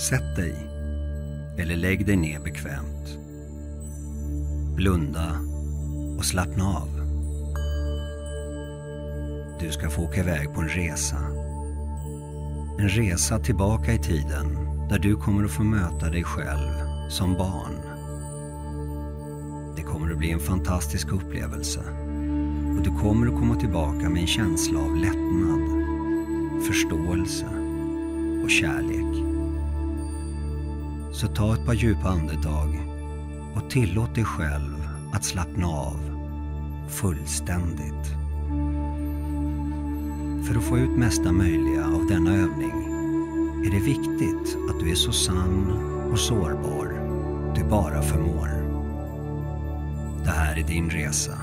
Sätt dig eller lägg dig ner bekvämt. Blunda och slappna av. Du ska få åka iväg på en resa. En resa tillbaka i tiden där du kommer att få möta dig själv som barn. Det kommer att bli en fantastisk upplevelse och du kommer att komma tillbaka med en känsla av lättnad, förståelse och kärlek. Så ta ett par djupa andetag och tillåt dig själv att slappna av fullständigt. För att få ut mesta möjliga av denna övning är det viktigt att du är så sann och sårbar du bara förmår. Det här är din resa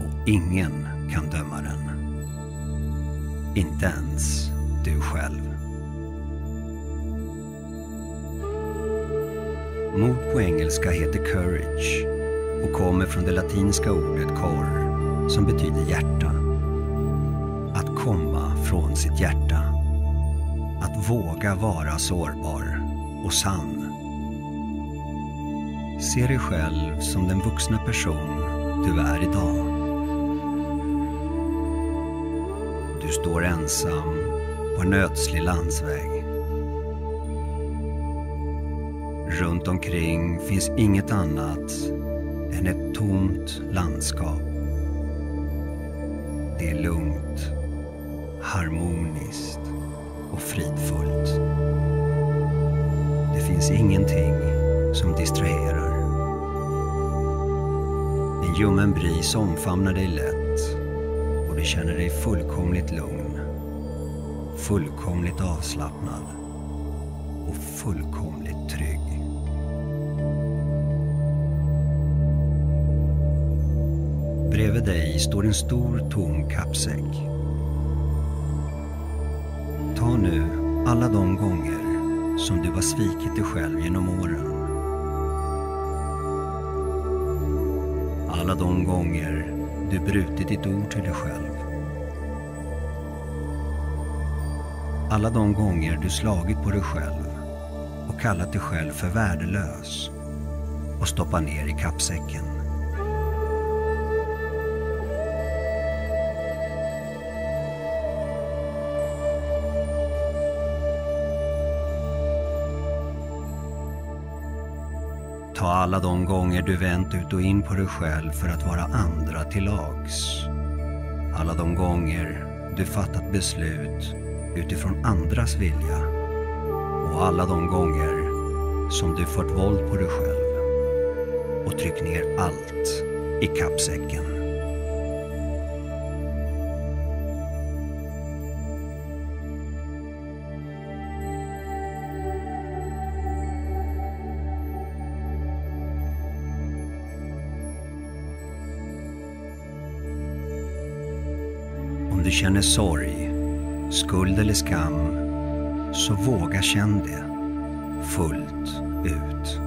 och ingen kan döma den. Inte ens du själv. Mod på engelska heter courage och kommer från det latinska ordet cor som betyder hjärta. Att komma från sitt hjärta. Att våga vara sårbar och sann. Se dig själv som den vuxna person du är idag. Du står ensam på en ödslig landsväg. Runt omkring finns inget annat än ett tomt landskap. Det är lugnt, harmoniskt och fridfullt. Det finns ingenting som distraherar. En ljummen bris omfamnar dig lätt och du känner dig fullkomligt lugn, fullkomligt avslappnad och fullkomligt trygg. Bredvid dig står en stor tom kappsäck. Ta nu alla de gånger som du har svikit dig själv genom åren. Alla de gånger du brutit ditt ord till dig själv. Alla de gånger du slagit på dig själv och kallat dig själv för värdelös och stoppat ner i kappsäcken. Ta alla de gånger du vänt ut och in på dig själv för att vara andra till lags. Alla de gånger du fattat beslut utifrån andras vilja. Och alla de gånger som du fört våld på dig själv och tryckt ner allt i kappsäcken. Du känner sorg, skuld eller skam, så våga känn det fullt ut.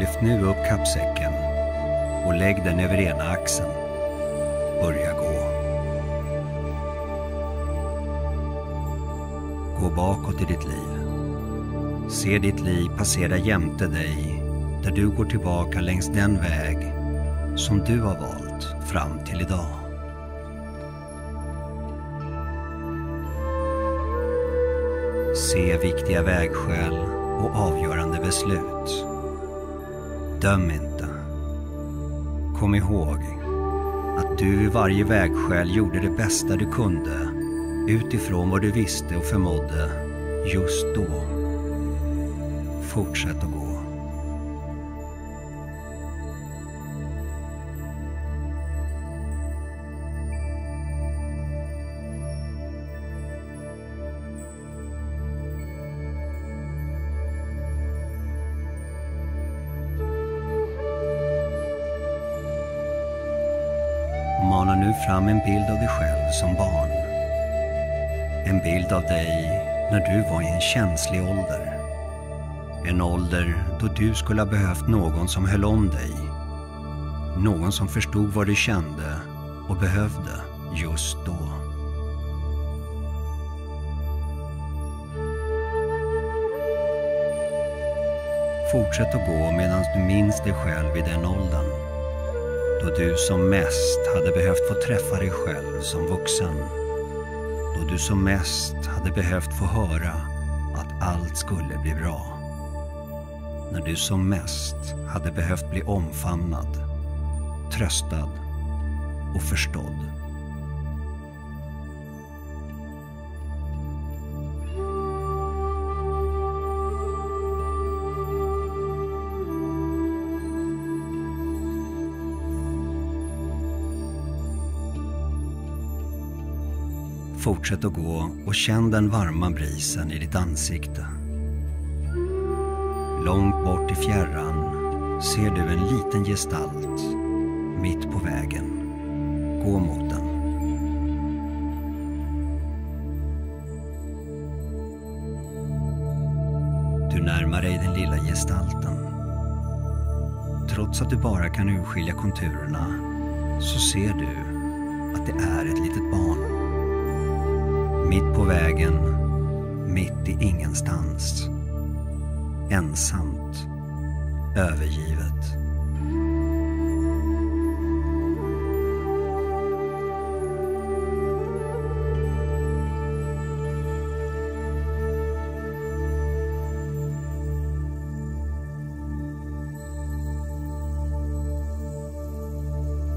Lyft nu upp kappsäcken och lägg den över ena axeln. Börja gå. Gå bakåt i ditt liv. Se ditt liv passera jämte dig där du går tillbaka längs den väg som du har valt fram till idag. Se viktiga vägskäl och avgörande beslut. Döm inte. Kom ihåg att du i varje vägskäl gjorde det bästa du kunde utifrån vad du visste och förmådde just då. Fortsätt att gå. Manar nu fram en bild av dig själv som barn. En bild av dig när du var i en känslig ålder. En ålder då du skulle ha behövt någon som höll om dig. Någon som förstod vad du kände och behövde just då. Fortsätt att gå medan du minns dig själv i den åldern. Då du som mest hade behövt få träffa dig själv som vuxen. Då du som mest hade behövt få höra att allt skulle bli bra. När du som mest hade behövt bli omfamnad, tröstad och förstådd. Fortsätt att gå och känn den varma brisen i ditt ansikte. Långt bort i fjärran ser du en liten gestalt mitt på vägen. Gå mot den. Du närmar dig den lilla gestalten. Trots att du bara kan urskilja konturerna så ser du att det är ett litet barn. Mitt på vägen, mitt i ingenstans. Ensamt, övergivet.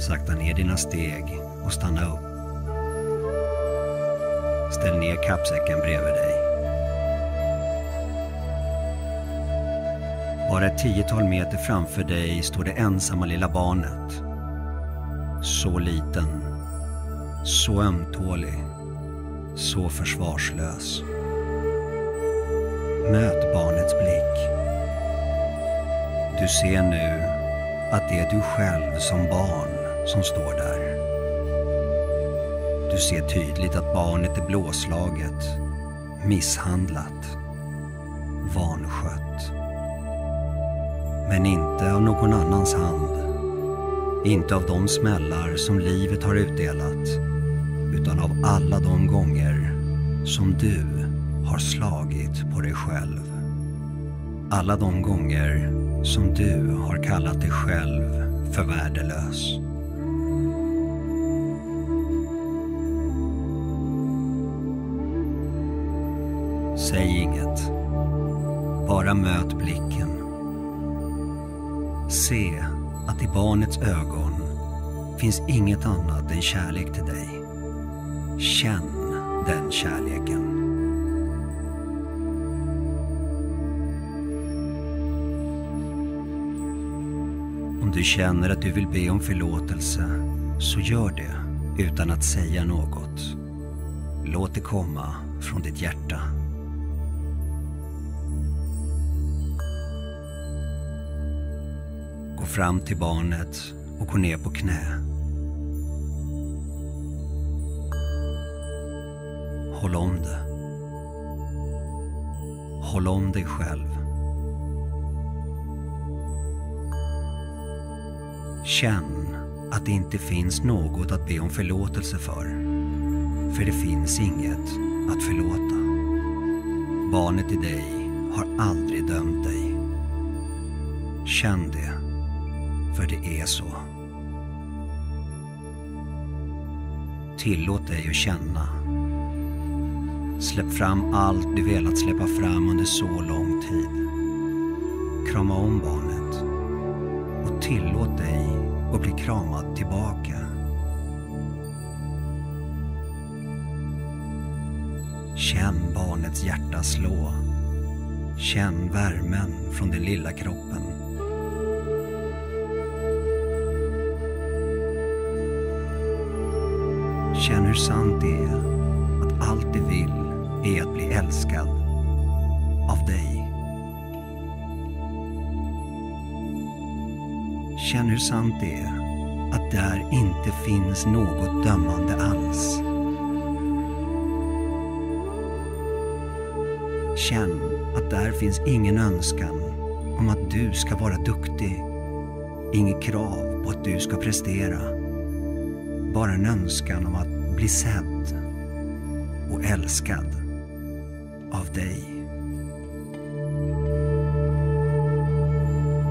Sakta ner dina steg och stanna upp. Ställ ner kappsäcken bredvid dig. Bara ett tiotal meter framför dig står det ensamma lilla barnet. Så liten, så ömtålig, så försvarslös. Möt barnets blick. Du ser nu att det är du själv som barn som står där. Du ser tydligt att barnet är blåslaget, misshandlat, vanskött. Men inte av någon annans hand. Inte av de smällar som livet har utdelat. Utan av alla de gånger som du har slagit på dig själv. Alla de gånger som du har kallat dig själv för värdelös. Säg inget. Bara möt blicken. Se att i barnets ögon finns inget annat än kärlek till dig. Känn den kärleken. Om du känner att du vill be om förlåtelse, så gör det utan att säga något. Låt det komma från ditt hjärta. Gå fram till barnet och gå ner på knä. Håll om det. Håll om dig själv. Känn att det inte finns något att be om förlåtelse för. För det finns inget att förlåta. Barnet i dig har aldrig dömt dig. Känn det, för det är så. Tillåt dig att känna. Släpp fram allt du velat släppa fram under så lång tid. Krama om barnet och tillåt dig att bli kramad tillbaka. Känn barnets hjärta slå. Känn värmen från den lilla kroppen. Känn hur sant det är att allt det vill är att bli älskad av dig. Känn hur sant det är att där inte finns något dömande alls. Känn att där finns ingen önskan om att du ska vara duktig. Inget krav på att du ska prestera. Bara en önskan om att bli sedd och älskad av dig.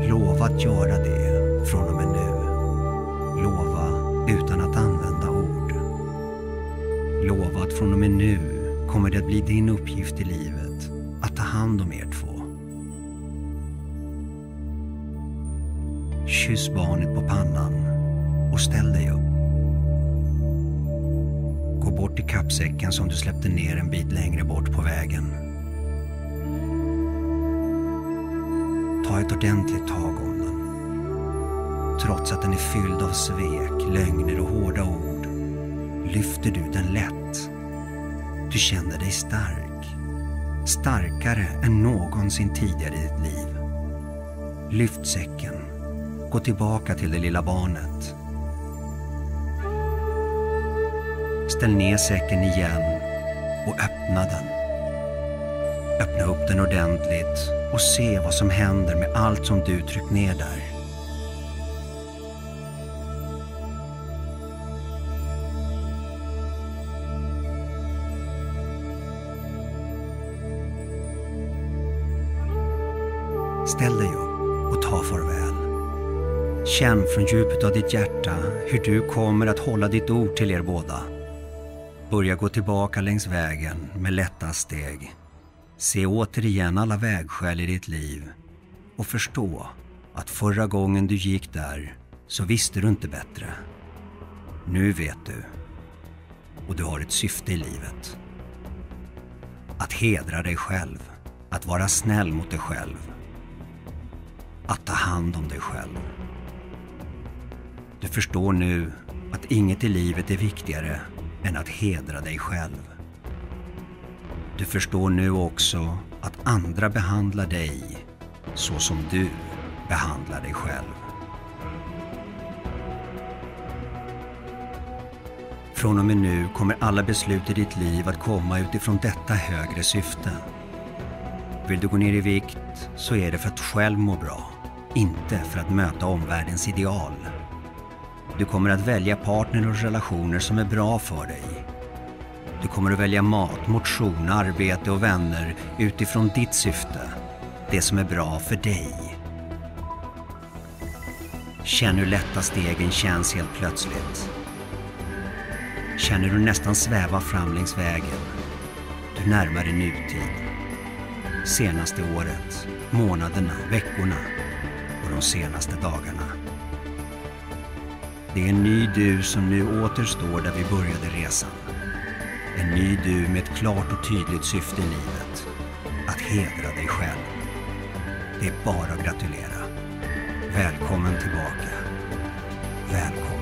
Lova att göra det från och med nu. Lova utan att använda ord. Lova att från och med nu kommer det att bli din uppgift i livet att ta hand om er två. Kyss barnet på pannan och ställ dig upp. Bort till kappsäcken som du släppte ner en bit längre bort på vägen. Ta ett ordentligt tag om den. Trots att den är fylld av svek, lögner och hårda ord lyfter du den lätt. Du känner dig stark. Starkare än någonsin tidigare i ditt liv. Lyft säcken. Gå tillbaka till det lilla barnet. Ställ ner säcken igen och öppna den. Öppna upp den ordentligt och se vad som händer med allt som du tryckt ner där. Ställ dig upp och ta farväl. Känn från djupet av ditt hjärta hur du kommer att hålla ditt ord till er båda. Börja gå tillbaka längs vägen med lätta steg. Se återigen alla vägskäl i ditt liv och förstå att förra gången du gick där så visste du inte bättre. Nu vet du. Och du har ett syfte i livet. Att hedra dig själv. Att vara snäll mot dig själv. Att ta hand om dig själv. Du förstår nu att inget i livet är viktigare än att hedra dig själv. Du förstår nu också att andra behandlar dig så som du behandlar dig själv. Från och med nu kommer alla beslut i ditt liv att komma utifrån detta högre syfte. Vill du gå ner i vikt så är det för att själv må bra, inte för att möta omvärldens ideal. Du kommer att välja partner och relationer som är bra för dig. Du kommer att välja mat, motion, arbete och vänner utifrån ditt syfte. Det som är bra för dig. Känn hur lätta stegen känns helt plötsligt. Känner du nästan sväva fram längs vägen. Du närmar dig nutid. Senaste året, månaderna, veckorna och de senaste dagarna. Det är en ny du som nu återstår där vi började resan. En ny du med ett klart och tydligt syfte i livet. Att hedra dig själv. Det är bara att gratulera. Välkommen tillbaka. Välkommen.